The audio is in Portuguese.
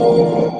Música